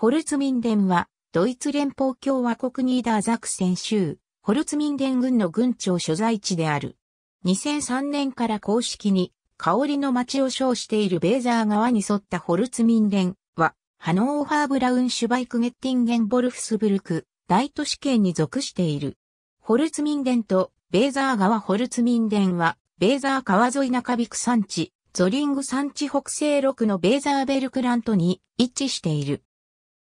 ホルツミンデンは、ドイツ連邦共和国ニーダーザクセン州、ホルツミンデン郡の郡庁所在地である。2003年から公式に、香りの街を称しているベーザー川に沿ったホルツミンデンは、ハノーファーブラウンシュバイクゲッティンゲンボルフスブルク、大都市圏に属している。ホルツミンデンとベーザー川ホルツミンデンは、ベーザー川沿い中ビク山地、ゾリング山地北西6のベーザーベルクラントに位置している。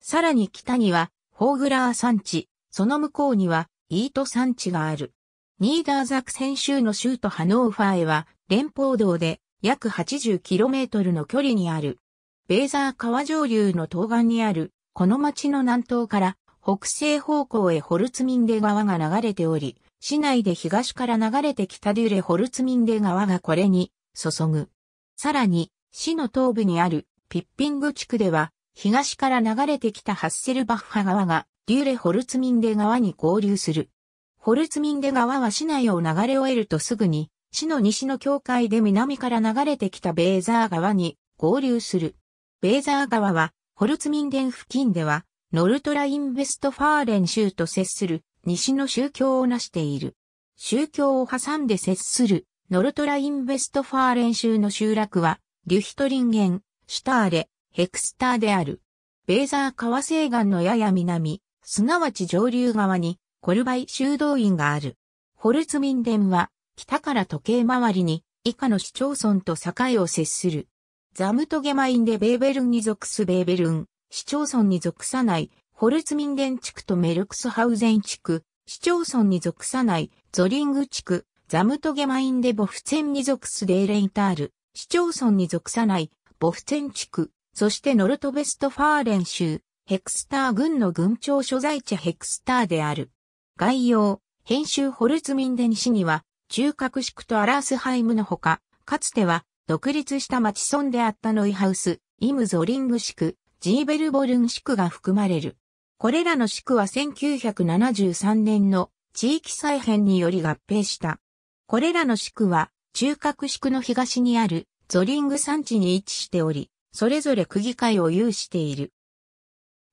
さらに北には、ホーグラー山地、その向こうには、イート山地がある。ニーダーザクセン州の州都ハノーファーへは、連邦道で約 80km の距離にある。ベーザー川上流の東岸にある、この町の南東から北西方向へホルツミンデ川が流れており、市内で東から流れてきたデュレホルツミンデ川がこれに注ぐ。さらに、市の東部にあるピッピング地区では、東から流れてきたハッセルバッハ川がデューレホルツミンデ川に合流する。ホルツミンデ川は市内を流れ終えるとすぐに、市の西の境界で南から流れてきたベーザー川に合流する。ベーザー川は、ホルツミンデン付近では、ノルトラインベストファーレン州と接する西の州境を成している。州境を挟んで接するノルトラインベストファーレン州の集落は、リュヒトリンゲン、シュターレ、ヘクスターである。ベーザー川西岸のやや南、すなわち上流側に、コルバイ修道院がある。ホルツミンデンは、北から時計回りに、以下の市町村と境を接する。ザムトゲマインでベーベルンに属すベーベルン、市町村に属さない、ホルツミンデン地区とメルクスハウゼン地区、市町村に属さない、ゾリング地区、ザムトゲマインでボフツェンに属すデーレイタール、市町村に属さない、ボフツェン地区、そしてノルトベストファーレン州、ヘクスター郡の郡庁所在地ヘクスターである。概要、編集ホルツミンデン市には、中核地区とアラースハイムのほか、かつては独立した町村であったノイハウス、イムゾリング地区、ジーベルボルン地区が含まれる。これらの地区は1973年の地域再編により合併した。これらの地区は中核地区の東にあるゾリング山地に位置しており、それぞれ区議会を有している。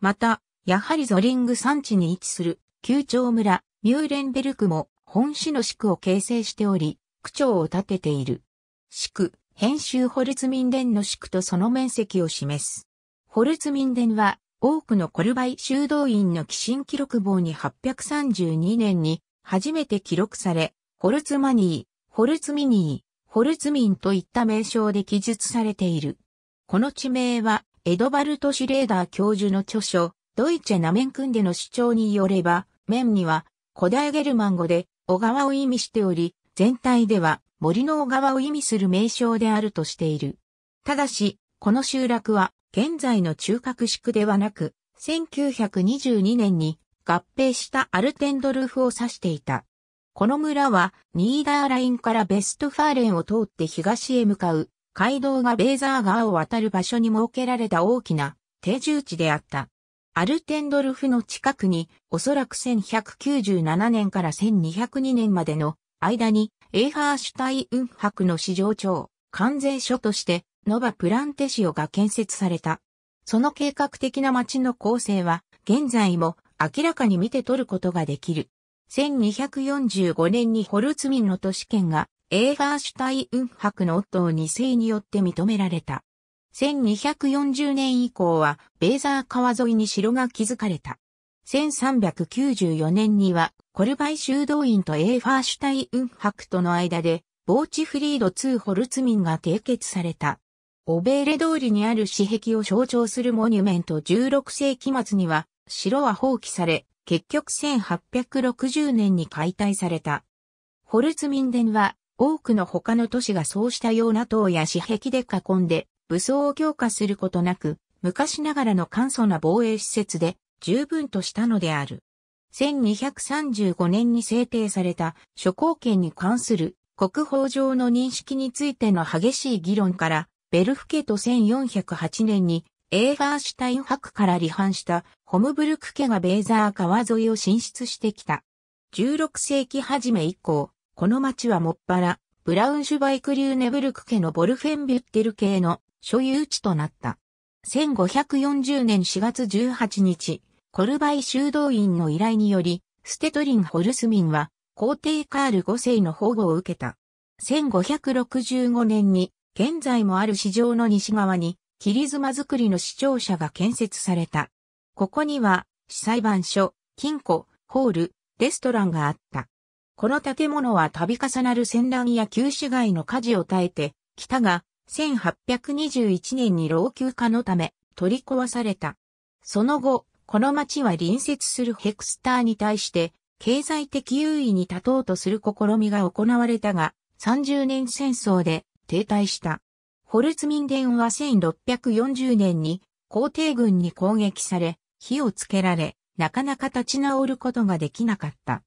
また、やはりゾリング山地に位置する、旧町村、ミューレンベルクも、本市の市区を形成しており、区長を立てている。市区、編集ホルツミンデンの市区とその面積を示す。ホルツミンデンは、多くのコルバイ修道院の寄進記録簿に832年に初めて記録され、ホルツマニー、ホルツミニー、ホルツミンといった名称で記述されている。この地名は、エドバルト・シュレーダー教授の著書、ドイツェ・ナメンクンデの主張によれば、面には、古代ゲルマン語で、小川を意味しており、全体では、森の小川を意味する名称であるとしている。ただし、この集落は、現在の中核宿ではなく、1922年に合併したアルテンドルフを指していた。この村は、ニーダーラインからベストファーレンを通って東へ向かう街道がベーザー川を渡る場所に設けられた大きな定住地であった。アルテンドルフの近くに、おそらく1197年から1202年までの間に、エーハーシュタイン博の市場町、関税所として、ノバプランテシオが建設された。その計画的な町の構成は、現在も明らかに見て取ることができる。1245年にホルツミンの都市圏がエーガーシュタイン博のオットー2世によって認められた。1240年以降は、ベーザー川沿いに城が築かれた。1394年には、コルバイ修道院とエーファーシュタイン博との間で、ボーチフリード2ホルツミンが締結された。オベーレ通りにある私壁を象徴するモニュメント16世紀末には、城は放棄され、結局1860年に解体された。ホルツミンデンは多くの他の都市がそうしたような塔や私壁で囲んで武装を強化することなく、昔ながらの簡素な防衛施設で十分としたのである。1235年に制定された諸公権に関する国法上の認識についての激しい議論から、ベルフ家と1408年にエーガーシュタイン博から離反したホムブルク家がベーザー川沿いを進出してきた。16世紀初め以降、この町はもっぱら、ブラウンシュバイクリューネブルク家のボルフェンビュッテル系の所有地となった。1540年4月18日、コルバイ修道院の依頼により、ステトリン・ホルスミンは、皇帝カール5世の保護を受けた。1565年に、現在もある市場の西側に、切妻作りの市庁舎が建設された。ここには、裁判所、金庫、ホール、レストランがあった。この建物は度重なる戦乱や旧市街の火事を耐えて、北が1821年に老朽化のため取り壊された。その後、この町は隣接するヘクスターに対して経済的優位に立とうとする試みが行われたが、30年戦争で停滞した。ホルツミン殿は1640年に皇帝軍に攻撃され、火をつけられ、なかなか立ち直ることができなかった。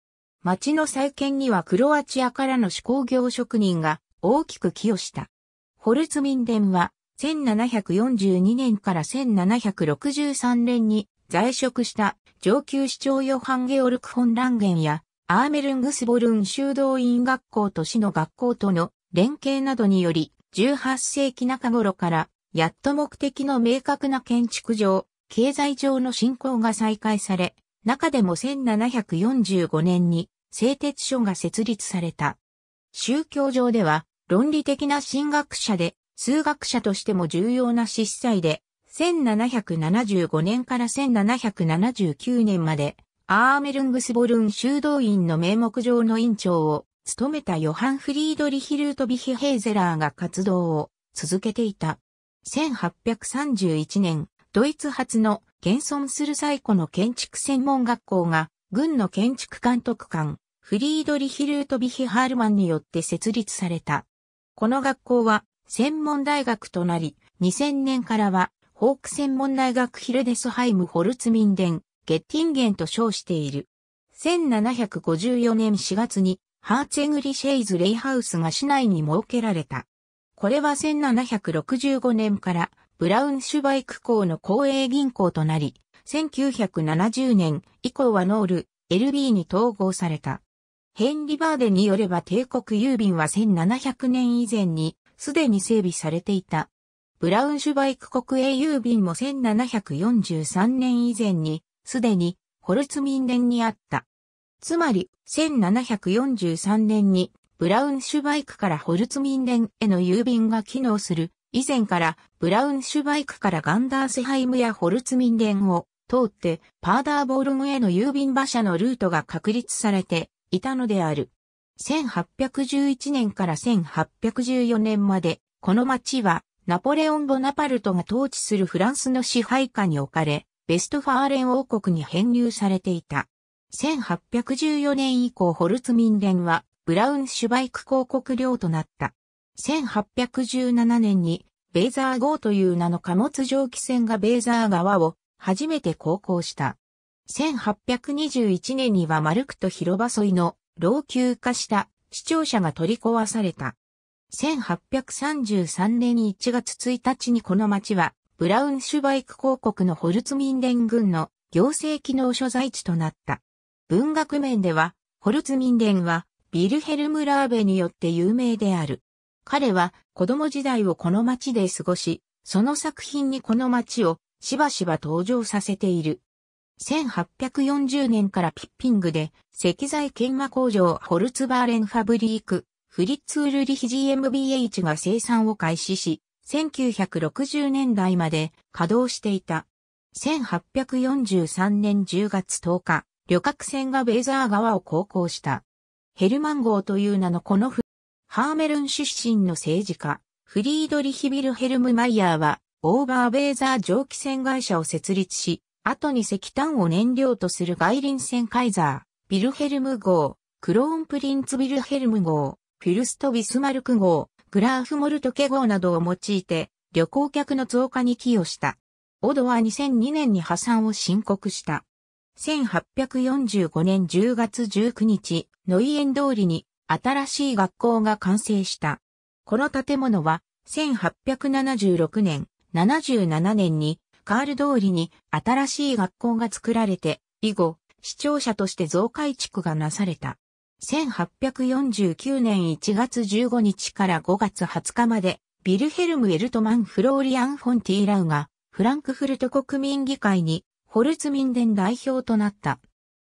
町の再建にはクロアチアからの手工業職人が大きく寄与した。ホルツミン殿は1742年から1763年に在職した上級市長ヨハン・ゲオルク・フォン・ランゲンやアーメルングスボルン修道院学校と市の学校との連携などにより18世紀中頃からやっと目的の明確な建築上、経済上の振興が再開され、中でも1745年に製鉄所が設立された。宗教上では論理的な神学者で、数学者としても重要な司祭で、1775年から1779年まで、アーメルングスボルン修道院の名目上の院長を務めたヨハン・フリードリヒ・ルートビヒ・ヘーゼラーが活動を続けていた。1831年、ドイツ初の現存する最古の建築専門学校が、軍の建築監督官、フリードリヒ・ルートビヒ・ハールマンによって設立された。この学校は専門大学となり、2000年からは、ホーク専門大学ヒルデスハイムホルツミンデン、ゲッティンゲンと称している。1754年4月に、ハーツェグリシェイズレイハウスが市内に設けられた。これは1765年からブラウンシュバイク校の公営銀行となり、1970年以降はノール、LB に統合された。ヘンリバーデによれば帝国郵便は1700年以前にすでに整備されていた。ブラウンシュバイク国営郵便も1743年以前にすでにホルツミンデンにあった。つまり1743年にブラウンシュバイクからホルツミンデンへの郵便が機能する以前からブラウンシュバイクからガンダーセハイムやホルツミンデンを通ってパーダーボールムへの郵便馬車のルートが確立されていたのである。1811年から1814年まで、この町はナポレオン・ボナパルトが統治するフランスの支配下に置かれ、ベストファーレン王国に編入されていた。1814年以降ホルツミンデンはブラウンシュバイク公国領となった。1817年にベーザー号という名の貨物蒸気船がベーザー川を初めて航行した。1821年にはマルクと広場沿いの老朽化した市庁舎が取り壊された。1833年1月1日にこの町はブラウンシュバイク公国のホルツミンデン軍の行政機能所在地となった。文学面では、ホルツミンデンはビルヘルム・ラーベによって有名である。彼は子供時代をこの町で過ごし、その作品にこの町をしばしば登場させている。1840年からピッピングで石材研磨工場ホルツバーレンファブリーク、フリッツールリヒ GmbH が生産を開始し、1960年代まで稼働していた。1843年10月10日、旅客船がベーザー川を航行した。ヘルマン号という名のこのハーメルン出身の政治家、フリードリヒ・ビルヘルム・マイヤーは、オーバーベーザー蒸気船会社を設立し、後に石炭を燃料とする外輪船カイザー、ビルヘルム号、クローンプリンツビルヘルム号、フィルスト・ビスマルク号、グラーフモルトケ号などを用いて旅行客の増加に寄与した。オドは2002年に破産を申告した。1845年10月19日、ノイエン通りに新しい学校が完成した。この建物は1876年、77年にカール通りに新しい学校が作られて、以後、市庁舎として増改築がなされた。1849年1月15日から5月20日まで、ビルヘルム・エルトマン・フローリアン・フォンティーラウが、フランクフルト国民議会にホルツミンデン代表となった。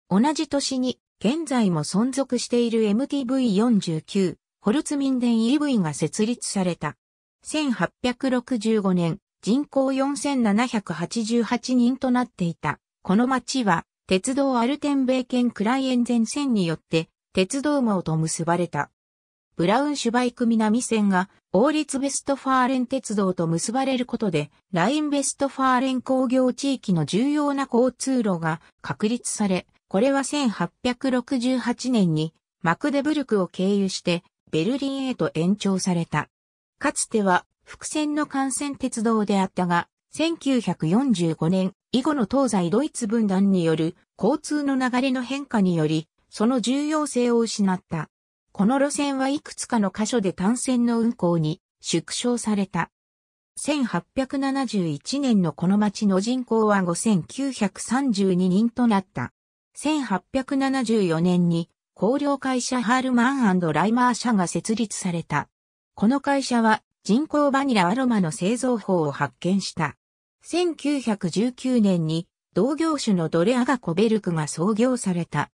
同じ年に現在も存続している MTV49 ホルツミンデン EV が設立された。1865年、人口4788人となっていた。この町は、鉄道アルテンベーケンクライエンゼン線によって、鉄道網と結ばれた。ブラウンシュバイク南線が、王立ベストファーレン鉄道と結ばれることで、ラインベストファーレン工業地域の重要な交通路が確立され、これは1868年にマクデブルクを経由してベルリンへと延長された。かつては伏線の幹線鉄道であったが、1945年以後の東西ドイツ分断による交通の流れの変化により、その重要性を失った。この路線はいくつかの箇所で単線の運行に縮小された。1871年のこの町の人口は5932人となった。1874年に工業会社ハールマンライマー社が設立された。この会社は人工バニラアロマの製造法を発見した。1919年に同業種のドレアガコベルクが創業された。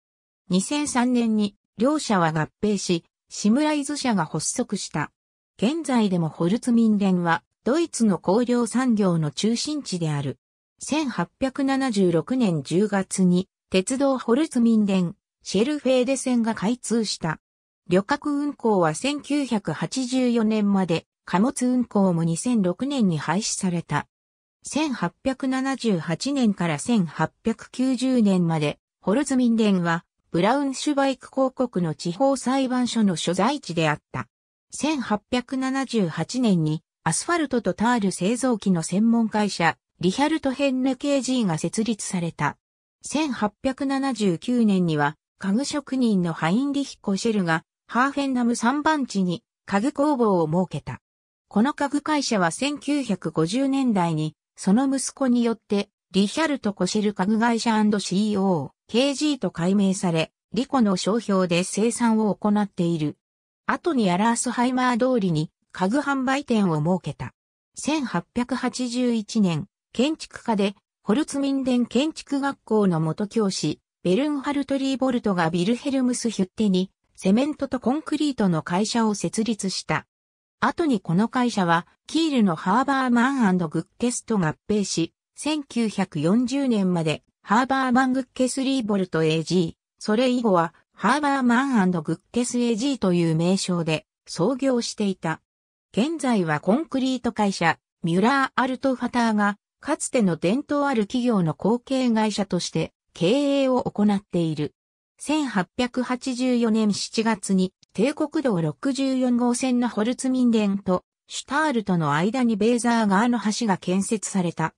2003年に両社は合併し、シムライズ社が発足した。現在でもホルツミンデンはドイツの工業産業の中心地である。1876年10月に鉄道ホルツミンデン、シェルフェーデ線が開通した。旅客運行は1984年まで、貨物運行も2006年に廃止された。1878年から1890年まで、ホルツミンデンは、ブラウンシュバイク広告の地方裁判所の所在地であった。1878年に、アスファルトとタール製造機の専門会社、リヒャルト・ヘンネ KG が設立された。1879年には、家具職人のハインリヒコ・シェルが、ハーフェンナム3番地に家具工房を設けた。この家具会社は1950年代に、その息子によって、リヒャルト・コシェル家具会社 &CEO、KG と改名され、リコの商標で生産を行っている。後にアラースハイマー通りに家具販売店を設けた。1881年、建築家でホルツミンデン建築学校の元教師、ベルンハルトリーボルトがビルヘルムス・ヒュッテに、セメントとコンクリートの会社を設立した。後にこの会社は、キールのハーバーマングッケスと合併し、1940年まで、ハーバーマングッケスリーボルト AG、それ以後は、ハーバーマングッケス AG という名称で創業していた。現在はコンクリート会社、ミュラー・アルト・ファターがかつての伝統ある企業の後継会社として経営を行っている。1884年7月に帝国道64号線のホルツミンデンとシュタールとの間にベーザー川の橋が建設された。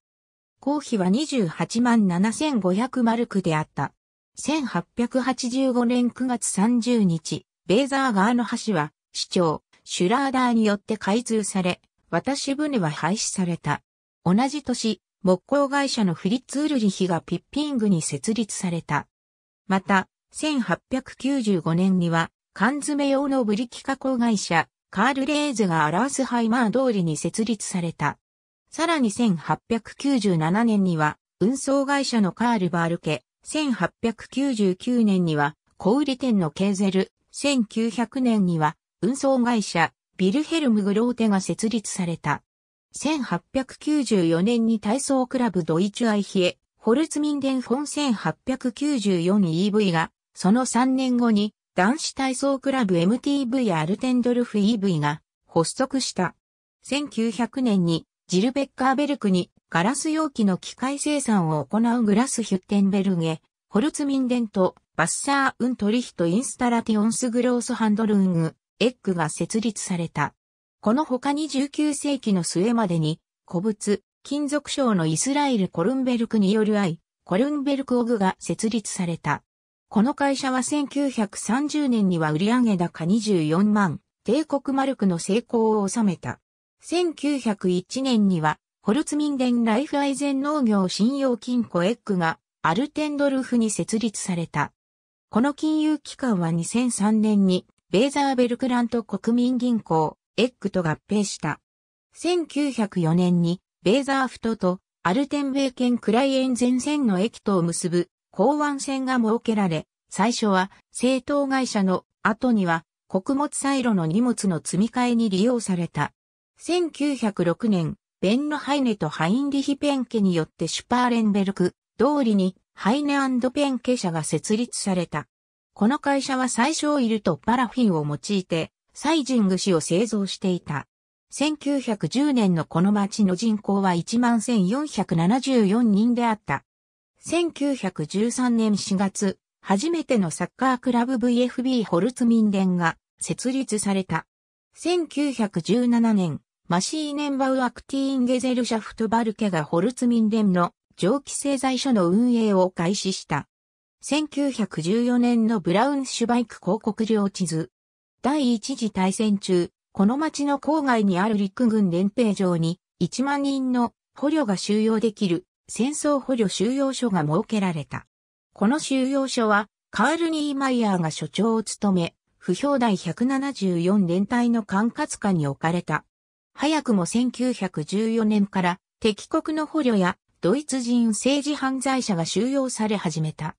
公費は28万7500マルクであった。1885年9月30日、ベーザー川の橋は市長、シュラーダーによって開通され、渡し船は廃止された。同じ年、木工会社のフリッツ・ウルリヒがピッピングに設立された。また、1895年には、缶詰用のブリキ加工会社、カール・レーズがアラースハイマー通りに設立された。さらに1897年には、運送会社のカール・バールケ、1899年には、小売店のケーゼル、1900年には、運送会社、ビルヘルム・グローテが設立された。1894年に体操クラブドイツアイヒエ、ホルツミンデンフォン 1894EV が、その3年後に男子体操クラブ MTV アルテンドルフ EV が発足した。1900年にジルベッカーベルクにガラス容器の機械生産を行うグラスヒュッテンベルゲ、ホルツミンデンとバッサーウントリヒトインスタラティオンスグロースハンドルング、エッグが設立された。この他に19世紀の末までに、古物、金属商のイスラエル・コルンベルクによる愛、コルンベルクオグが設立された。この会社は1930年には売上高24万、帝国マルクの成功を収めた。1901年には、ホルツミンデンライフアイゼン農業信用金庫エッグがアルテンドルフに設立された。この金融機関は2003年にベーザーベルクラント国民銀行エッグと合併した。1904年にベーザーフトとアルテンベーケンクライエン前線の駅とを結ぶ港湾線が設けられ、最初は政党会社の後には穀物サイロの荷物の積み替えに利用された。1906年、ベンノ・ハイネとハインリヒ・ペンケによってシュパーレンベルク通りにハイネペンケ社が設立された。この会社は最小オイルとパラフィンを用いてサイジング紙を製造していた。1910年のこの町の人口は11,474人であった。1913年4月、初めてのサッカークラブ VFB ホルツミンデンが設立された。1917年、マシーネンバウアクティーンゲゼルシャフトバルケがホルツミンデンの蒸気製材所の運営を開始した。1914年のブラウンシュバイク広告領地図。第一次大戦中、この町の郊外にある陸軍連兵場に1万人の捕虜が収容できる戦争捕虜収容所が設けられた。この収容所は、カール・ニーマイヤーが所長を務め、不評第174連隊の管轄下に置かれた。早くも1914年から敵国の捕虜やドイツ人政治犯罪者が収容され始めた。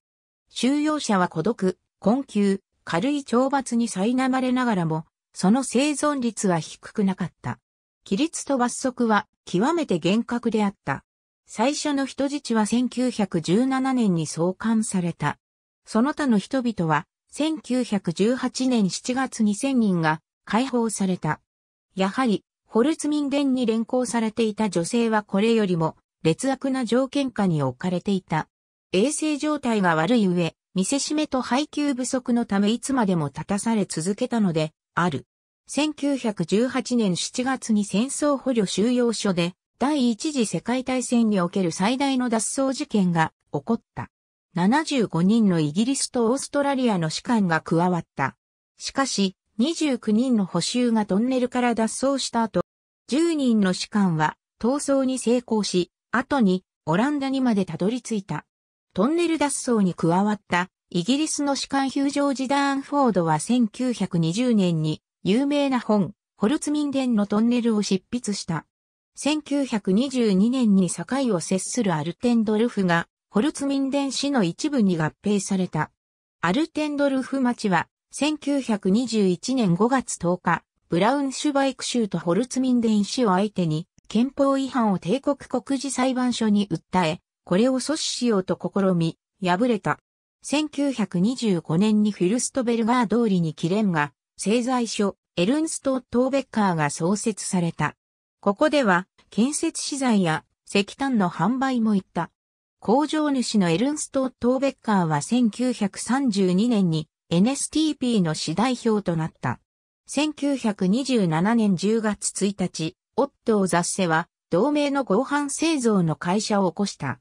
収容者は孤独、困窮、軽い懲罰に苛まれながらも、その生存率は低くなかった。規律と罰則は極めて厳格であった。最初の人質は1917年に送還された。その他の人々は1918年7月2000人が解放された。やはり、ホルツミン伝に連行されていた女性はこれよりも劣悪な条件下に置かれていた。衛生状態が悪い上、見せしめと配給不足のためいつまでも立たされ続けたので、ある。1918年7月に戦争捕虜収容所で第一次世界大戦における最大の脱走事件が起こった。75人のイギリスとオーストラリアの士官が加わった。しかし、29人の補修がトンネルから脱走した後、10人の士官は逃走に成功し、後にオランダにまでたどり着いた。トンネル脱走に加わったイギリスの士官ヒュージョージ・ダーンフォードは1920年に有名な本、ホルツミンデンのトンネルを執筆した。1922年に境を接するアルテンドルフが、ホルツミンデン市の一部に合併された。アルテンドルフ町は、1921年5月10日、ブラウンシュバイク州とホルツミンデン市を相手に、憲法違反を帝国国事裁判所に訴え、これを阻止しようと試み、敗れた。1925年にフィルストベルガー通りに記念が、製材所、エルンスト・トーベッカーが創設された。ここでは、建設資材や石炭の販売も行った。工場主のエルンスト・トーベッカーは1932年に NSTP の市代表となった。1927年10月1日、オットー・ザッセは同盟の合板製造の会社を起こした。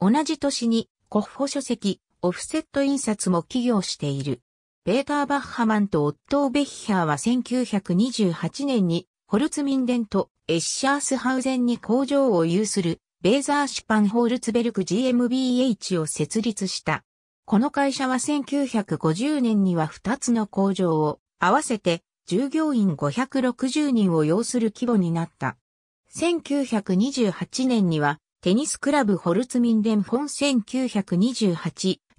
同じ年にコッホ書籍、オフセット印刷も起業している。ペーター・バッハマンとオットー・ベッヒャーは1928年にホルツミンデンとエッシャースハウゼンに工場を有するベーザーシュパンホールツベルク GmbH を設立した。この会社は1950年には2つの工場を合わせて従業員560人を要する規模になった。1928年にはテニスクラブホルツミンデンフォン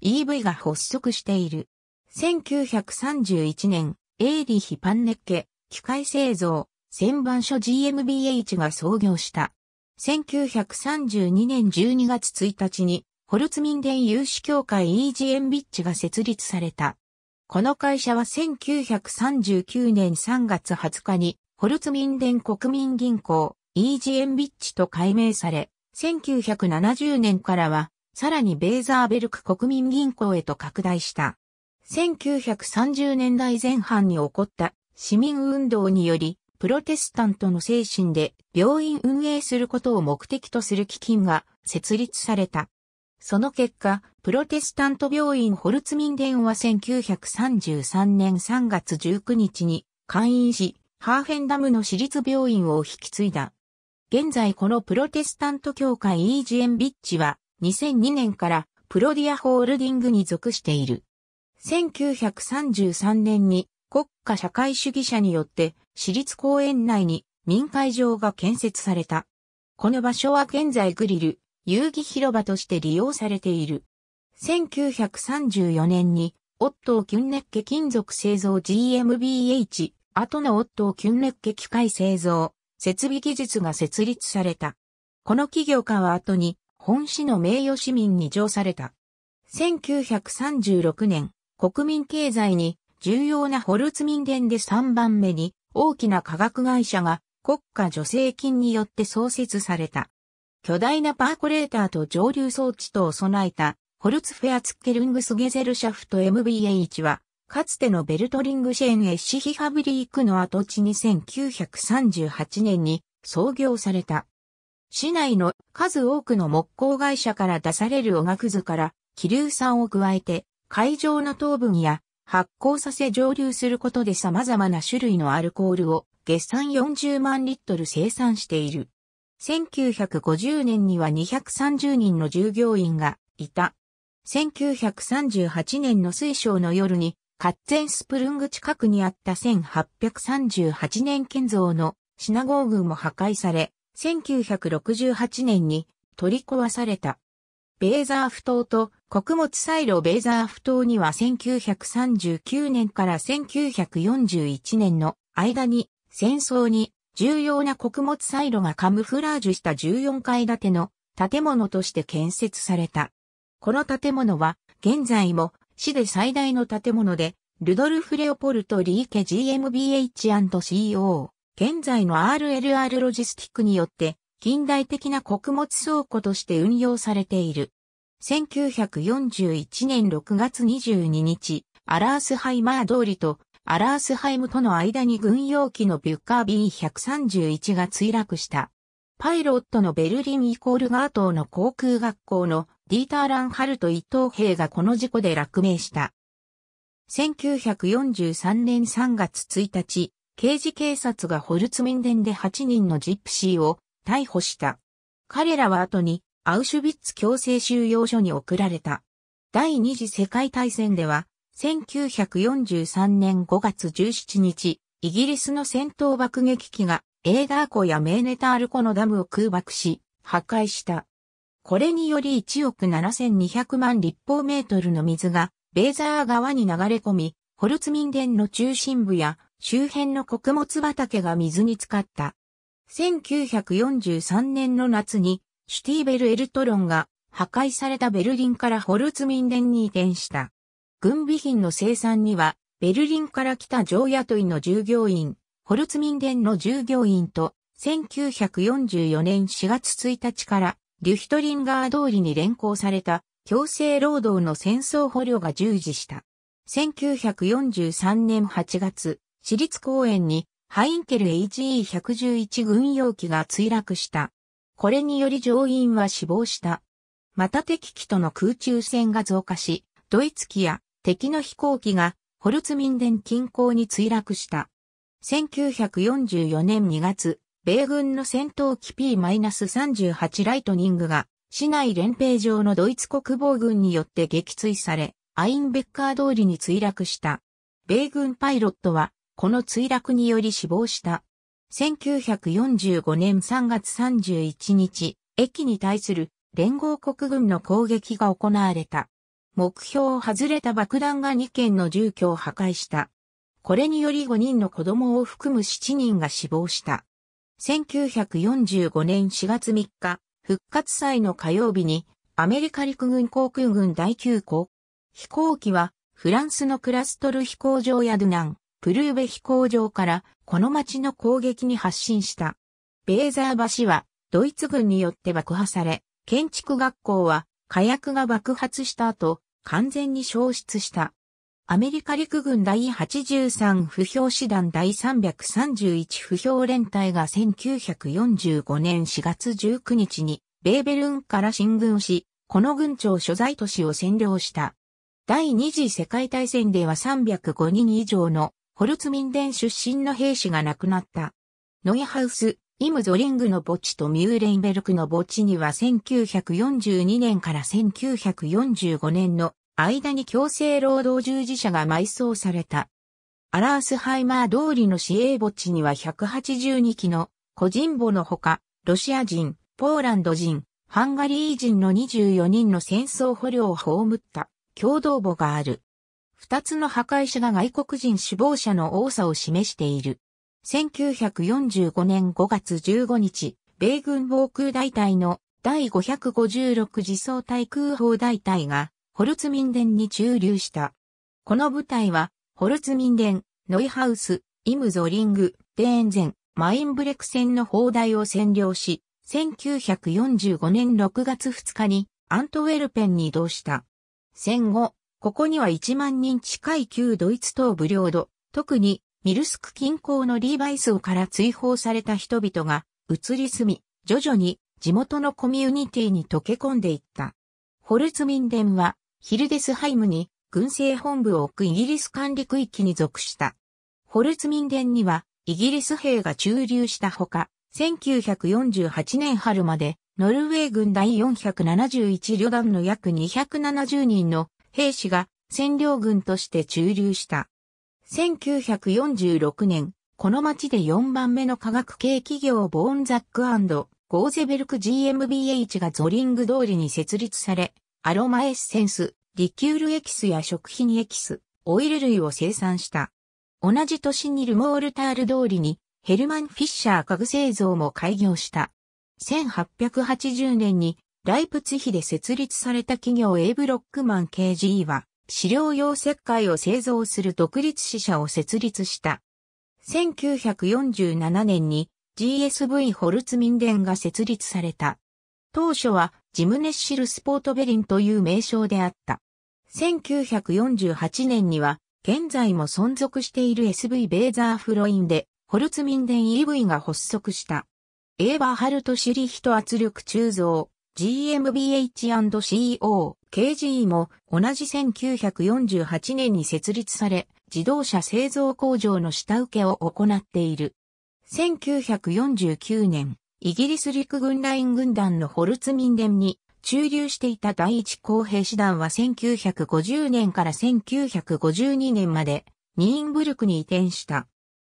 1928EV が発足している。1931年、エーリヒ・パンネッケ、機械製造、旋盤所 GmbH が創業した。1932年12月1日に、ホルツミンデン有志協会 EGM ビッチが設立された。この会社は1939年3月20日に、ホルツミンデン国民銀行 EGM ビッチと改名され、1970年からは、さらにベーザーベルク国民銀行へと拡大した。1930年代前半に起こった市民運動により、プロテスタントの精神で病院運営することを目的とする基金が設立された。その結果、プロテスタント病院ホルツミンデンは1933年3月19日に会員し、ハーフェンダムの私立病院を引き継いだ。現在このプロテスタント協会イージエンビッチは2002年からプロディアホールディングに属している。1933年に国家社会主義者によって私立公園内に民会場が建設された。この場所は現在グリル、遊戯広場として利用されている。1934年に、オットー・キュンネッケ金属製造 GmbH、後のオットー・キュンネッケ機械製造、設備技術が設立された。この企業家は後に、本市の名誉市民に上された。1936年、国民経済に重要なホルツミンデンで3番目に大きな化学会社が国家助成金によって創設された。巨大なパーコレーターと蒸留装置等を備えたホルツフェアツッケルングスゲゼルシャフト MBH はかつてのベルトリングシェーンエッシヒハブリークの跡地に1938年に創業された。市内の数多くの木工会社から出されるおがくずから気硫酸を加えて海上の糖分や発酵させ蒸留することで様々な種類のアルコールを月産40万リットル生産している。1950年には230人の従業員がいた。1938年の水晶の夜にカッツェンスプルング近くにあった1838年建造のシナゴーグも破壊され、1968年に取り壊された。ベーザーフ島と穀物サイロベーザーフ島には1939年から1941年の間に戦争に重要な穀物サイロがカムフラージュした14階建ての建物として建設された。この建物は現在も市で最大の建物で、ルドルフ・レオポルト・リーケ GmbH&CO、現在の RLR ロジスティックによって近代的な穀物倉庫として運用されている。1941年6月22日、アラースハイマー通りとアラースハイムとの間に軍用機のビュッカー B131 が墜落した。パイロットのベルリンイコールガートーの航空学校のディーター・ランハルト一等兵がこの事故で落命した。1943年3月1日、刑事警察がホルツミンデンで8人のジプシーを逮捕した。彼らは後にアウシュビッツ強制収容所に送られた。第二次世界大戦では、1943年5月17日、イギリスの戦闘爆撃機がエーダー湖やメーネタール湖のダムを空爆し、破壊した。これにより1億7200万立方メートルの水がベーザー川に流れ込み、ホルツミンデンの中心部や周辺の穀物畑が水に浸かった。1943年の夏にシュティーベル・エルトロンが破壊されたベルリンからホルツミンデンに移転した。軍備品の生産にはベルリンから来た常雇いの従業員、ホルツミンデンの従業員と1944年4月1日からリュヒトリンガー通りに連行された強制労働の戦争捕虜が従事した。1943年8月、私立公園にハインケル HE111 軍用機が墜落した。これにより乗員は死亡した。また敵機との空中戦が増加し、ドイツ機や敵の飛行機がホルツミンデン近郊に墜落した。1944年2月、米軍の戦闘機 P-38 ライトニングが市内連兵上のドイツ国防軍によって撃墜され、アインベッカー通りに墜落した。米軍パイロットはこの墜落により死亡した。1945年3月31日、駅に対する連合国軍の攻撃が行われた。目標を外れた爆弾が2件の住居を破壊した。これにより5人の子供を含む7人が死亡した。1945年4月3日、復活祭の火曜日に、アメリカ陸軍航空軍第9航飛行機は、フランスのクラストル飛行場やドゥナン、プルーベ飛行場から、この町の攻撃に発進した。ベーザー橋は、ドイツ軍によって爆破され、建築学校は、火薬が爆発した後、完全に消失した。アメリカ陸軍第83不評師団第331不評連隊が1945年4月19日にベーベルンから進軍し、この軍庁所在都市を占領した。第二次世界大戦では305人以上のホルツミンデン出身の兵士が亡くなった。ノイハウス、イムゾリングの墓地とミューレンベルクの墓地には1942年から1945年の間に強制労働従事者が埋葬された。アラースハイマー通りの市営墓地には182基の個人墓のほか、ロシア人、ポーランド人、ハンガリー人の24人の戦争捕虜を葬った共同墓がある。二つの破壊者が外国人死亡者の多さを示している。1945年5月15日、米軍防空大隊の第556自走対空砲大隊がホルツミンデンに駐留した。この部隊は、ホルツミンデン、ノイハウス、イムゾリング、デーンゼン、マインブレク戦の砲台を占領し、1945年6月2日にアントウェルペンに移動した。戦後、ここには1万人近い旧ドイツ東部領土、特にミルスク近郊のリーバイ層から追放された人々が移り住み、徐々に地元のコミュニティに溶け込んでいった。ホルツミンデンはヒルデスハイムに軍政本部を置くイギリス管理区域に属した。ホルツミンデンにはイギリス兵が駐留したほか、1948年春まで、ノルウェー軍第471旅団の約270人の兵士が占領軍として駐留した。1946年、この町で4番目の科学系企業ボーンザックゴーゼベルク GmbH がゾリング通りに設立され、アロマエッセンス、リキュールエキスや食品エキス、オイル類を生産した。同じ年にルモールタール通りにヘルマン・フィッシャー家具製造も開業した。1880年にライプツヒで設立された企業エイブロックマン KG は飼料用石灰を製造する独立支社を設立した。1947年に GSV ホルツミンデンが設立された。当初はジムネッシルスポートベリンという名称であった。1948年には現在も存続している SV ベーザーフロインでホルツミンデン EV が発足した。エーバーハルトシリヒト圧力鋳造、GmbH&CO、KG も同じ1948年に設立され、自動車製造工場の下請けを行っている。1949年、イギリス陸軍ライン軍団のホルツミンデンに駐留していた第一公兵士団は1950年から1952年までニーンブルクに移転した。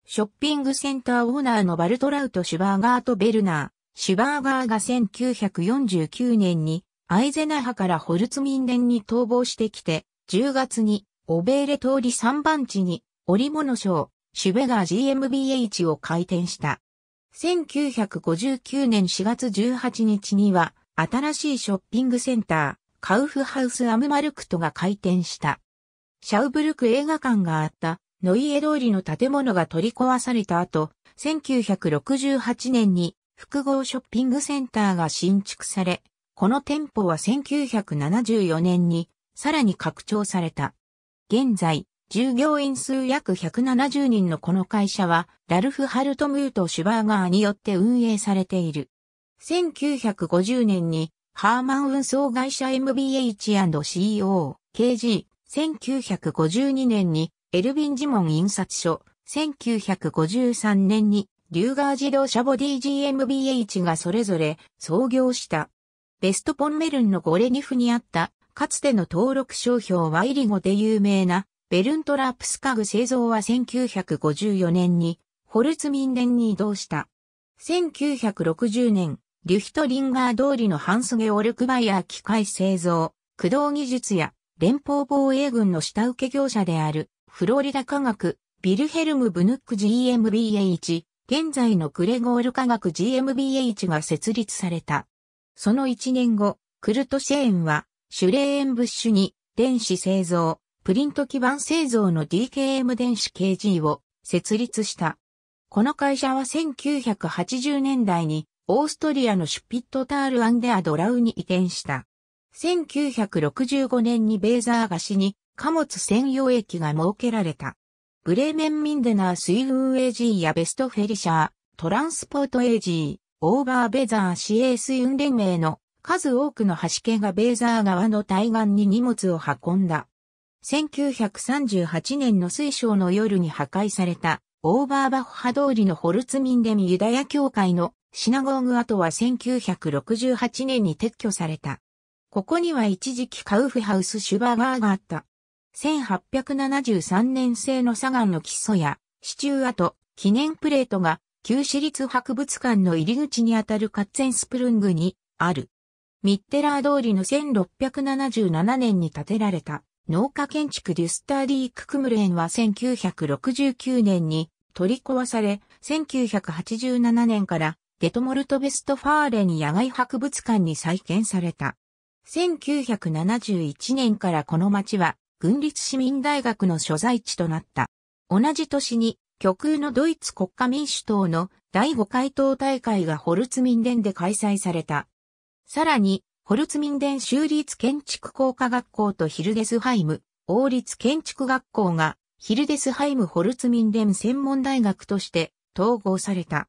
ショッピングセンターオーナーのバルトラウト・シュバーガーとベルナー、シュバーガーが1949年にアイゼナハからホルツミンデンに逃亡してきて、10月にオベーレ通り3番地に織物商、シュベガー GmbH を開店した。1959年4月18日には新しいショッピングセンター、カウフハウスアムマルクトが開店した。シャウブルク映画館があったノイエ通りの建物が取り壊された後、1968年に複合ショッピングセンターが新築され、この店舗は1974年にさらに拡張された。現在、従業員数約170人のこの会社は、ラルフ・ハルトムート・シュバーガーによって運営されている。1950年に、ハーマン運送会社 MBH&CO、KG、1952年にエルビン・ジモン印刷所、1953年に、リューガー自動車ボディ GmbH がそれぞれ創業した。ベストポンメルンのゴレニフにあった、かつての登録商標ワイリゴで有名な、ベルントラープス家具製造は1954年に、ホルツミンデンに移動した。1960年、リュヒトリンガー通りのハンスゲオルクバイヤー機械製造、駆動技術や連邦防衛軍の下請け業者である。フロリダ科学、ビルヘルム・ブヌック GmbH、現在のクレゴール科学 GmbH が設立された。その1年後、クルトシェーンは、シュレーエンブッシュに電子製造、プリント基板製造の DKM 電子 KG を設立した。この会社は1980年代にオーストリアのシュピットタール・アンデア・ドラウに移転した。1965年にベーザー菓子に貨物専用駅が設けられた。ブレーメンミンデナー水運 AG やベストフェリシャー、トランスポート AG、オーバーベザー市営水運連盟の数多くの橋家がベーザー川の対岸に荷物を運んだ。1938年の水晶の夜に破壊されたオーバーバッハ通りのホルツミンデミユダヤ教会のシナゴーグ跡は1968年に撤去された。ここには一時期カウフハウスシュバーガーがあった。1873年製の砂岩の基礎や支柱跡、記念プレートが旧市立博物館の入り口にあたるカッツェンスプルングにある。ミッテラー通りの1677年に建てられた農家建築デュスターディーククムレーンは1969年に取り壊され、1987年からデトモルトベストファーレン野外博物館に再建された。1971年からこの町は郡立市民大学の所在地となった。同じ年に極右のドイツ国家民主党の第5回党大会がホルツミンデンで開催された。さらに、ホルツミンデン州立建築工科学校とヒルデスハイム、王立建築学校が、ヒルデスハイムホルツミンデン専門大学として統合された。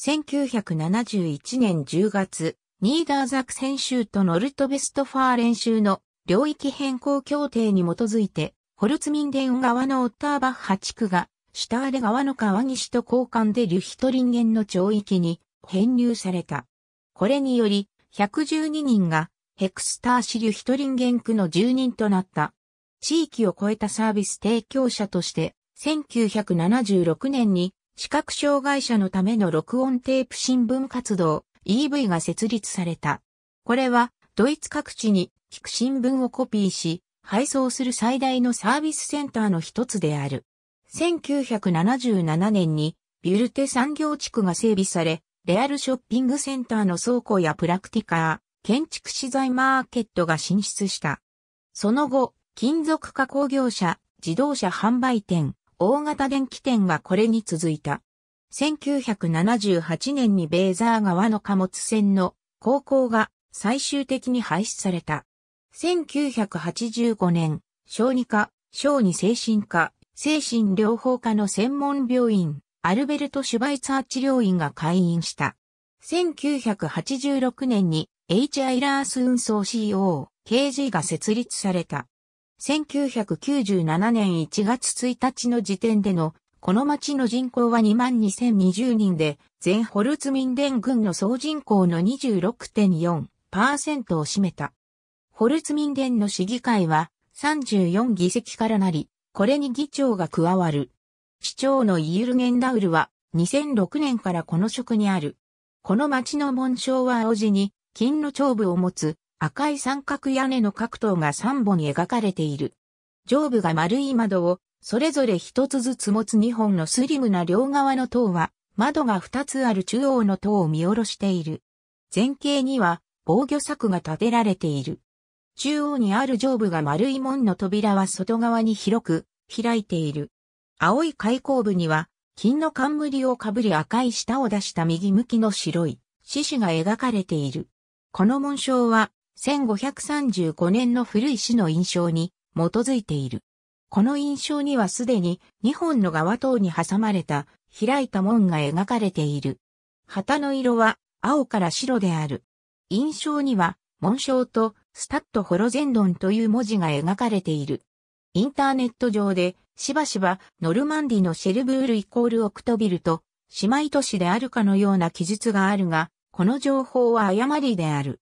1971年10月、ニーダーザクセン州とノルトベストファーレン州の領域変更協定に基づいて、ホルツミンデン側のオッターバッハ地区が、シュターレ側の川岸と交換でリュヒトリンゲンの町域に編入された。これにより、112人がヘクスターシリュヒトリンゲン区の住人となった。地域を超えたサービス提供者として、1976年に視覚障害者のための録音テープ新聞活動 EV が設立された。これはドイツ各地に聞く新聞をコピーし、配送する最大のサービスセンターの一つである。1977年にビュルテ産業地区が整備され、レアルショッピングセンターの倉庫やプラクティカー、建築資材マーケットが進出した。その後、金属加工業者、自動車販売店、大型電気店はこれに続いた。1978年にベーザー川の貨物船の航行が最終的に廃止された。1985年、小児科、小児精神科、精神療法科の専門病院、アルベルト・シュバイツァー治療院が開院した。1986年に H.I. ラース運送 CO、KG が設立された。1997年1月1日の時点でのこの町の人口は22,020人で、全ホルツミンデン郡の総人口の26.4%を占めた。ホルツミンデンの市議会は34議席からなり、これに議長が加わる。市長のイユルゲンダウルは2006年からこの職にある。この町の紋章は青地に金の頂部を持つ赤い三角屋根の角塔が3本描かれている。上部が丸い窓をそれぞれ一つずつ持つ2本のスリムな両側の塔は窓が2つある中央の塔を見下ろしている。前景には防御柵が建てられている。中央にある上部が丸い門の扉は外側に広く開いている。青い開口部には、金の冠をかぶり赤い舌を出した右向きの白い獅子が描かれている。この紋章は、1535年の古い詩の印象に基づいている。この印象にはすでに2本の側塔に挟まれた開いた門が描かれている。旗の色は青から白である。印象には紋章とスタッドホロゼンドンという文字が描かれている。インターネット上でしばしばノルマンディのシェルブールイコールオクトビルと姉妹都市であるかのような記述があるが、この情報は誤りである。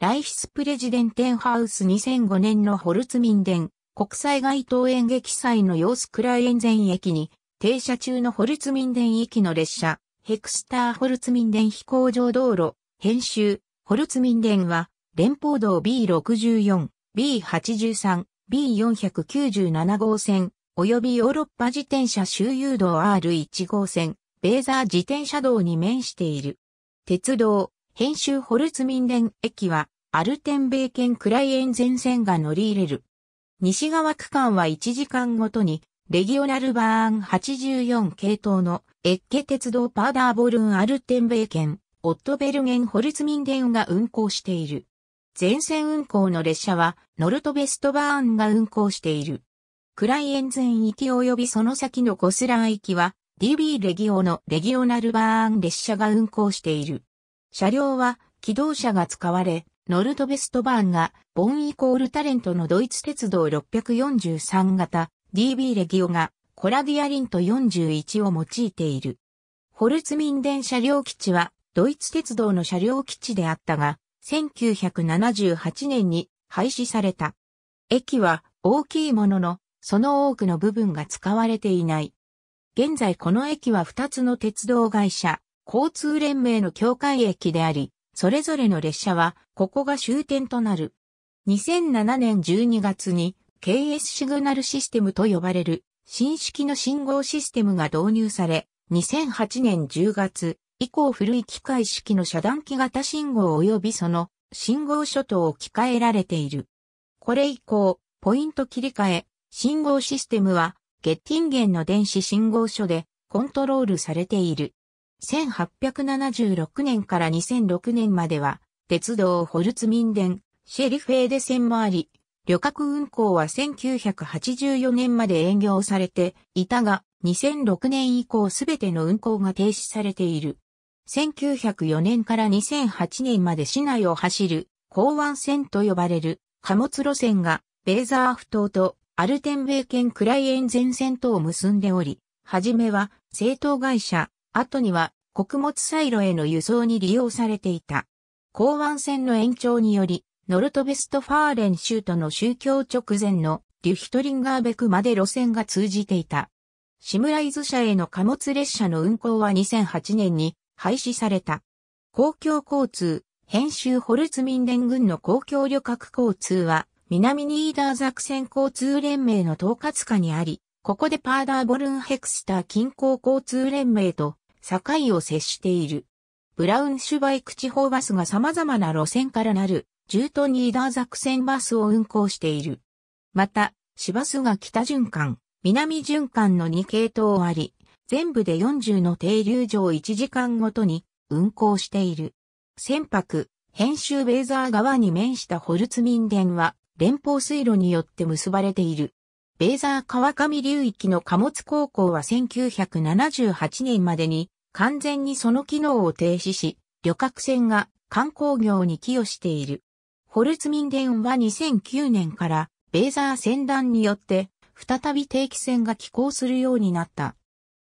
ライフスプレジデンテンハウス2005年のホルツミンデン国際街頭演劇祭の様子クライエンゼン駅に停車中のホルツミンデン行きの列車、ヘクスターホルツミンデン飛行場道路、編集、ホルツミンデンは連邦道 B64、B83、B497 号線、及びヨーロッパ自転車周遊道 R1 号線、ベーザー自転車道に面している。鉄道、編集ホルツミンデン駅は、アルテンベーケンクライエンゼン線が乗り入れる。西側区間は1時間ごとに、レギオナルバーン84系統のエッケ鉄道パーダーボルンアルテンベーケン、オットベルゲンホルツミンデンが運行している。全線運行の列車はノルトベストバーンが運行している。クライエンゼン行き及びその先のゴスラー行きは DB レギオのレギオナルバーン列車が運行している。車両は機動車が使われ、ノルトベストバーンがボンイコールタレントのドイツ鉄道643型 DB レギオがコラディアリント41を用いている。ホルツミンデン車両基地はドイツ鉄道の車両基地であったが、1978年に廃止された。駅は大きいものの、その多くの部分が使われていない。現在この駅は2つの鉄道会社、交通連盟の境界駅であり、それぞれの列車はここが終点となる。2007年12月に KS シグナルシステムと呼ばれる新式の信号システムが導入され、2008年10月以降古い機械式の遮断機型信号及びその信号書と置き換えられている。これ以降、ポイント切り替え、信号システムはゲッティンゲンの電子信号書でコントロールされている。1876年から2006年までは、鉄道ホルツミンデン、シェリフェーデ線もあり、旅客運行は1984年まで営業されていたが、2006年以降すべての運行が停止されている。1904年から2008年まで市内を走る港湾線と呼ばれる貨物路線がベーザーフ島とアルテンベーケンクライエン全線とを結んでおり、はじめは政党会社、後には穀物サイロへの輸送に利用されていた。港湾線の延長により、ノルトベストファーレン州との州境直前のリュヒトリンガーベクまで路線が通じていた。シムライズ社への貨物列車の運行は2008年に廃止された。公共交通、編集ホルツミンデン郡の公共旅客交通は南ニーダーザクセン交通連盟の統括下にあり、ここでパーダーボルンヘクスター近郊交通連盟と境を接している。ブラウンシュバイク地方バスが様々な路線からなる、ジュートニーダーザクセンバスを運行している。また、市バスが北循環、南循環の2系統あり、全部で40の停留場1時間ごとに運行している。船舶、編集ベーザー川に面したホルツミンデンは、連邦水路によって結ばれている。ベーザー川上流域の貨物航行は1978年までに完全にその機能を停止し、旅客船が観光業に寄与している。ホルツミンデンは2009年からベーザー船団によって再び定期船が寄港するようになった。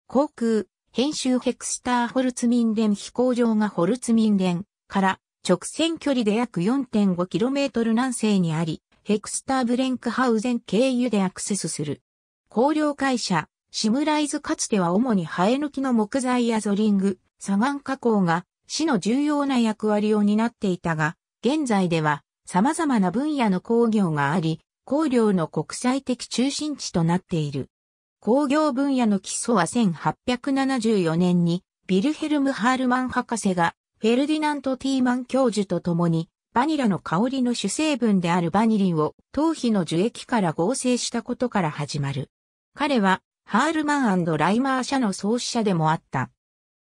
航空、編集ヘクスターホルツミンデン飛行場がホルツミンデンから直線距離で約 4.5km 南西にあり、ヘクスターブレンクハウゼン経由でアクセスする。工業会社、シムライズかつては主に生え抜きの木材やゾリング、砂岩加工が市の重要な役割を担っていたが、現在では様々な分野の工業があり、工業の国際的中心地となっている。工業分野の基礎は1874年にビルヘルム・ハールマン博士がフェルディナント・ティーマン教授と共にバニラの香りの主成分であるバニリンを頭皮の樹液から合成したことから始まる。彼はハールマンライマー社の創始者でもあった。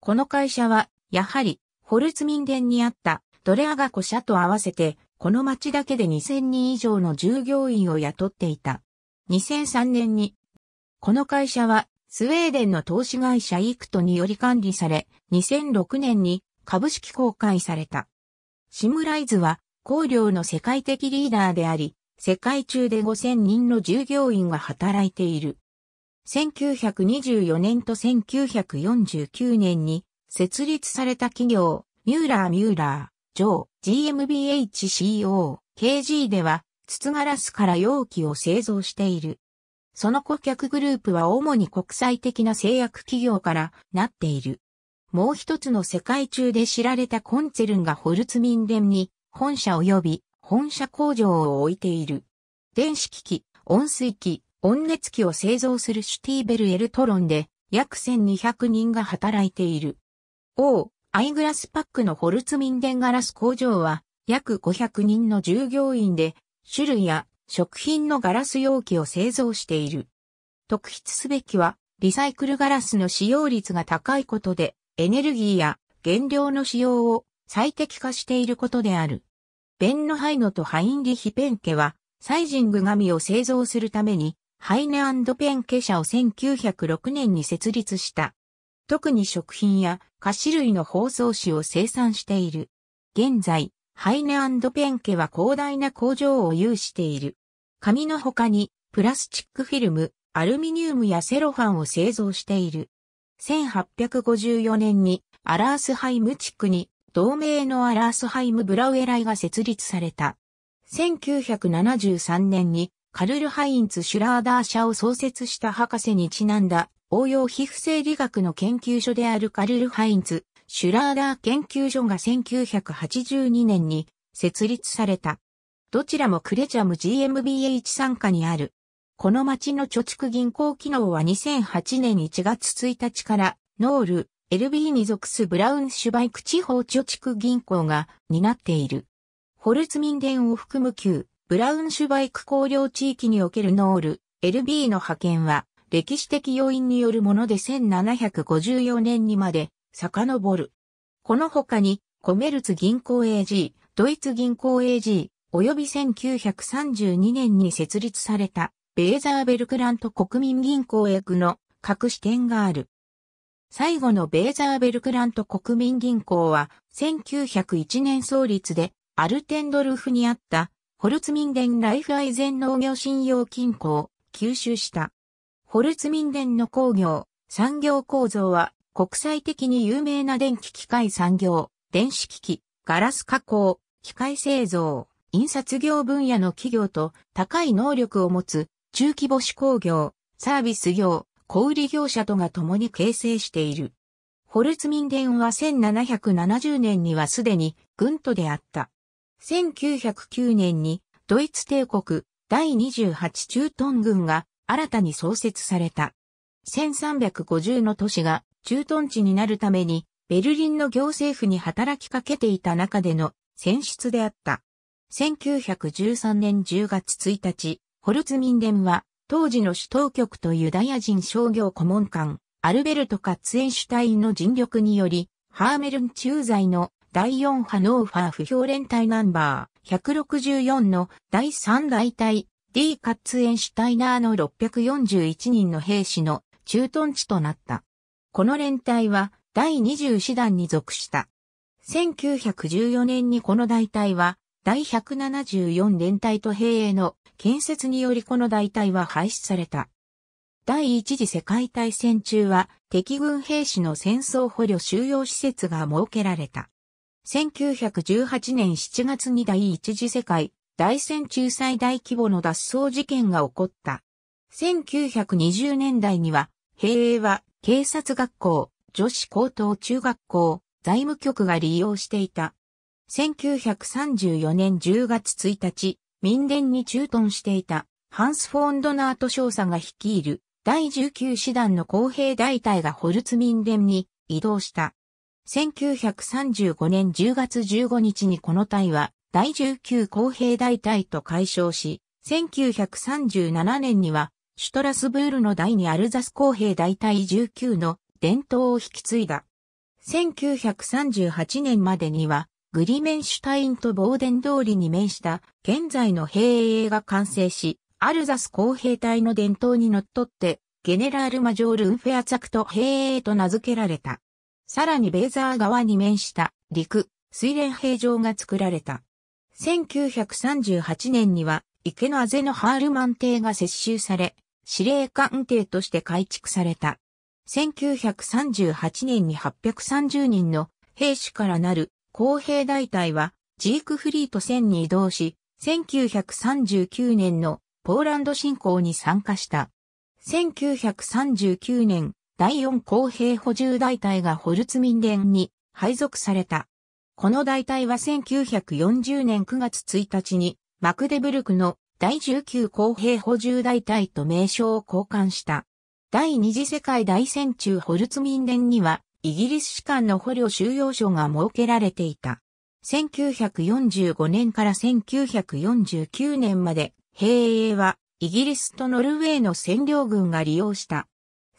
この会社は、やはり、ホルツミンデンにあったドレアガコ社と合わせて、この町だけで2000人以上の従業員を雇っていた。2003年に、この会社は、スウェーデンの投資会社イクトにより管理され、2006年に株式公開された。シムライズは工業の世界的リーダーであり、世界中で5000人の従業員が働いている。1924年と1949年に設立された企業、ミューラー・ミューラー、ジョー、GmbHCO、KG では、筒ガラスから容器を製造している。その顧客グループは主に国際的な製薬企業からなっている。もう一つの世界中で知られたコンツェルンがホルツミンデンに本社及び本社工場を置いている。電子機器、温水器、温熱機を製造するシュティーベルエルトロンで約1200人が働いている。O、アイグラスパックのホルツミンデンガラス工場は約500人の従業員で種類や食品のガラス容器を製造している。特筆すべきはリサイクルガラスの使用率が高いことでエネルギーや原料の使用を最適化していることである。ベンノハイノとハインリヒ・ペンケは、サイジング紙を製造するために、ハイネペンケ社を1906年に設立した。特に食品や菓子類の包装紙を生産している。現在、ハイネペンケは広大な工場を有している。紙の他に、プラスチックフィルム、アルミニウムやセロファンを製造している。1854年にアラースハイム地区に同名のアラースハイムブラウエライが設立された。1973年にカルル・ハインツ・シュラーダー社を創設した博士にちなんだ応用皮膚生理学の研究所であるカルル・ハインツ・シュラーダー研究所が1982年に設立された。どちらもクレチャム GmbH 参加にある。この町の貯蓄銀行機能は2008年1月1日からノール、LB に属すブラウンシュバイク地方貯蓄銀行が担っている。ホルツミンデンを含む旧ブラウンシュバイク工業地域におけるノール、LB の派遣は歴史的要因によるもので1754年にまで遡る。この他にコメルツ銀行 AG、ドイツ銀行 AG、及び1932年に設立されたベーザーベルクラント国民銀行エグの各支店がある。最後のベーザーベルクラント国民銀行は1901年創立でアルテンドルフにあったホルツミンデンライフアイゼン農業信用金庫を吸収した。ホルツミンデンの工業、産業構造は国際的に有名な電気機械産業、電子機器、ガラス加工、機械製造、印刷業分野の企業と高い能力を持つ中規模市工業、サービス業、小売業者とが共に形成している。ホルツミンデンは1770年にはすでに軍都であった。1909年にドイツ帝国第28駐屯軍が新たに創設された。1350の都市が駐屯地になるためにベルリンの行政府に働きかけていた中での選出であった。1913年10月1日、ホルツミンデンは、当時の市当局とユダヤ人商業顧問官、アルベルト・カッツエンシュタインの尽力により、ハーメルン駐在の第4ハノーファー歩兵連隊ナンバー164の第3大隊 D カッツエンシュタイナーの641人の兵士の駐屯地となった。この連隊は第20師団に属した。1914年にこの大隊は第174連隊と兵営の建設によりこの大隊は廃止された。第一次世界大戦中は敵軍兵士の戦争捕虜収容施設が設けられた。1918年7月に第一次世界大戦中最大規模の脱走事件が起こった。1920年代には兵営は警察学校、女子高等中学校、財務局が利用していた。1934年10月1日、民伝に駐屯していたハンス・フォンドナート少佐が率いる第19師団の公兵大隊がホルツ民伝に移動した。1935年10月15日にこの隊は第19公兵大隊と解消し、1937年にはシュトラスブールの第2アルザス公兵大隊19の伝統を引き継いだ。1938年までにはグリメンシュタインとボーデン通りに面した現在の兵営が完成し、アルザス公兵隊の伝統にのっとって、ゲネラールマジョール・ンフェアツァクト兵営と名付けられた。さらにベーザー川に面した陸、水蓮兵場が作られた。1938年には池のあぜのハールマン邸が接収され、司令官邸として改築された。1938年に830人の兵士からなる公兵大隊はジークフリート戦に移動し、1939年のポーランド侵攻に参加した。1939年、第4公兵補充大隊がホルツミンデンに配属された。この大隊は1940年9月1日にマクデブルクの第19公兵補充大隊と名称を交換した。第二次世界大戦中ホルツミンデンにはイギリス士官の捕虜収容所が設けられていた。1945年から1949年まで、兵営はイギリスとノルウェーの占領軍が利用した。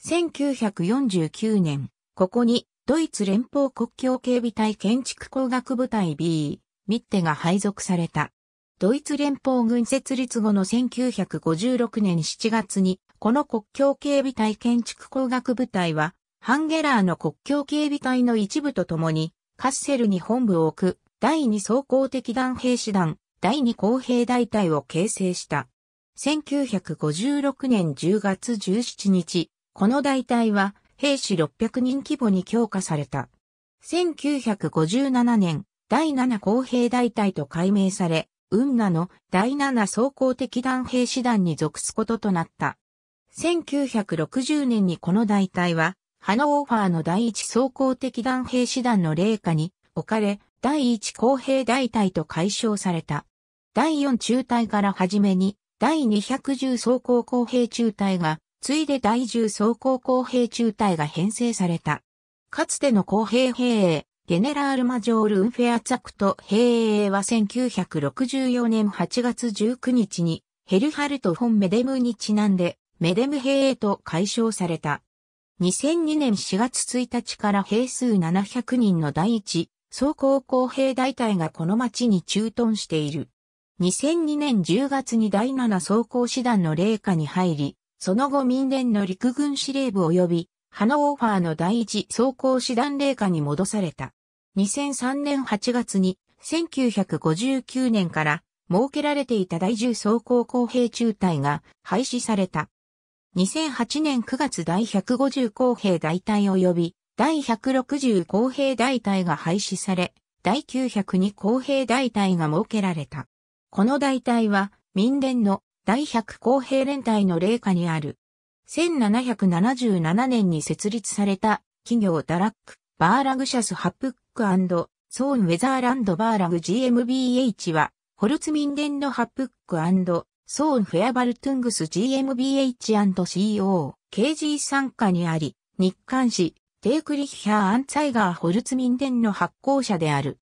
1949年、ここにドイツ連邦国境警備隊建築工学部隊 B、ミッテが配属された。ドイツ連邦軍設立後の1956年7月に、この国境警備隊建築工学部隊は、ハンゲラーの国境警備隊の一部とともに、カッセルに本部を置く第二装甲的団兵士団、第二公兵大隊を形成した。1956年10月17日、この大隊は兵士600人規模に強化された。1957年、第七公兵大隊と改名され、運河の第七装甲的団兵士団に属すこととなった。1960年にこの大隊はハノーファーの第一装甲敵団兵士団の霊下に置かれ、第一公兵大隊と解消された。第四中隊からはじめに、第210装甲公兵中隊が、ついで第10装甲公兵中隊が編成された。かつての公兵兵営、ゲネラールマジョール・ウンフェアツァクト兵営は1964年8月19日に、ヘルハルト・フォン・メデムにちなんで、メデム兵営と解消された。2002年4月1日から兵数700人の第一、装甲公兵大隊がこの町に駐屯している。2002年10月に第7装甲師団の霊下に入り、その後民連の陸軍司令部及び、ハノーファーの第一装甲師団霊下に戻された。2003年8月に、1959年から設けられていた第10装甲公兵中隊が廃止された。2008年9月第150公兵大隊及び第160公兵大隊が廃止され、第902公兵大隊が設けられた。この大隊は民連の第100公兵連隊の霊下にある。1777年に設立された企業ダラック、バーラグシャスハップックソーンウェザーランドバーラグ GmbH は、ホルツ民連のハップックソーンフェアバルトゥングス GmbH&CO、KG 参加にあり、日刊誌、テークリッヒャー・アンツァイガー・ホルツ民伝の発行者である。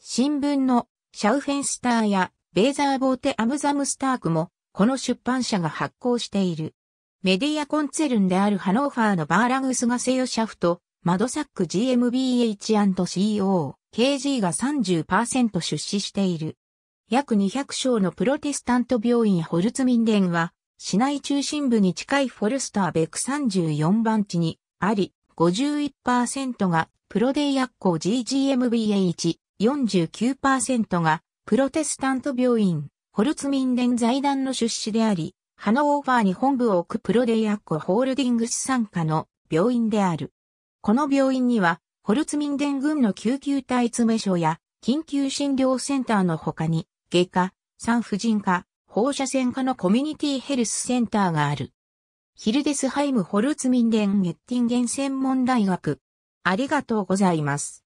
新聞のシャウフェンスターやベーザーボーテ・アムザムスタークも、この出版社が発行している。メディアコンツェルンであるハノーファーのバーラグスガセヨシャフト、マドサック GmbH&CO、KG が30%出資している。約200床のプロテスタント病院ホルツミンデンは、市内中心部に近いフォルスターベク34番地にあり、51%がプロデイヤッコ GGMBH、49%がプロテスタント病院、ホルツミンデン財団の出資であり、ハノーファーに本部を置くプロデイアッコホールディングス参加の病院である。この病院には、ホルツミンデン軍の救急隊詰所や緊急診療センターの他に、外科、産婦人科、放射線科のコミュニティヘルスセンターがある。ヒルデスハイムホルツミンデンゲッティンゲン専門大学。ありがとうございます。